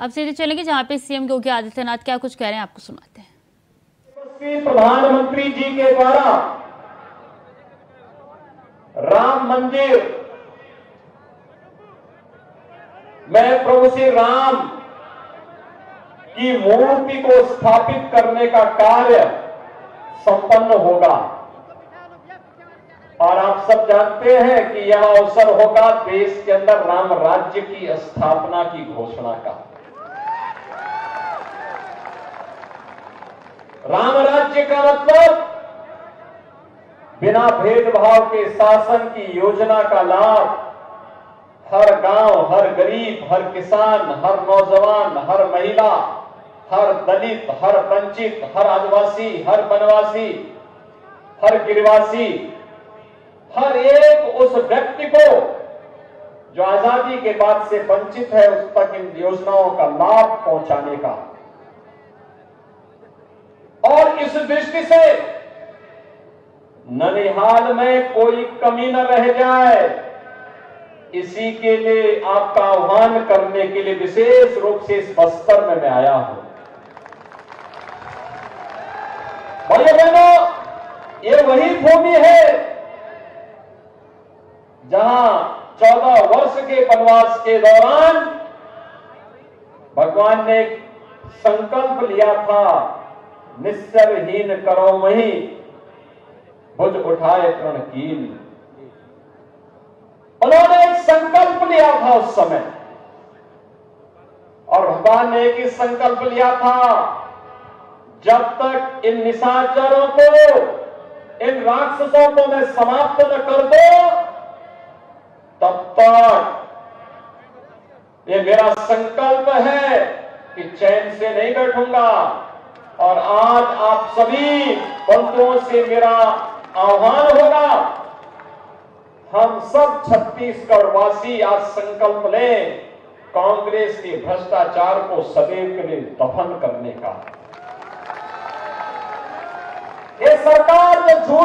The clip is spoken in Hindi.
अब सीधे चलेंगे जहाँ पे सीएम योगी आदित्यनाथ क्या कुछ कह रहे हैं, आपको सुनाते हैं। प्रधानमंत्री जी के द्वारा राम मंदिर, में प्रभु श्री राम की मूर्ति को स्थापित करने का कार्य संपन्न होगा। और आप सब जानते हैं कि यह अवसर होगा देश के अंदर राम राज्य की स्थापना की घोषणा का। राम राज्य का मतलब बिना भेदभाव के शासन की योजना का लाभ, हर गाँव, हर गरीब, हर किसान, हर नौजवान, हर महिला, हर दलित, हर वंचित, हर आदिवासी, हर वनवासी, हर गिरवासी, हर एक उस व्यक्ति को जो आज़ादी के बाद से वंचित है, उस तक इन योजनाओं का लाभ पहुँचाने का। इस दृष्टि से। ननिहाल में कोई कमी न रह जाए। इसी के लिए आपका आह्वान करने के लिए विशेष रूप से इस बस्तर में मैं आया हूँ। भाइयों बहनों, ये वही भूमि है जहाँ चौदह वर्ष के वनवास के दौरान भगवान ने संकल्प लिया था। निश्चरहीन करो वही भुज उठाए प्रण कील। उन्होंने एक संकल्प लिया था उस समय, और भगवान ने एक ही संकल्प लिया था, जब तक इन निशाचरों को, इन राक्षसों को मैं समाप्त न कर दो, तब तक ये मेरा संकल्प है कि चैन से नहीं बैठूँगा। सभी बंधुओं से मेरा आह्वान होगा। हम सब छत्तीसगढ़ वासी आज संकल्प लें कांग्रेस के भ्रष्टाचार को सदैव के लिए दफन करने का। ये सरकार जो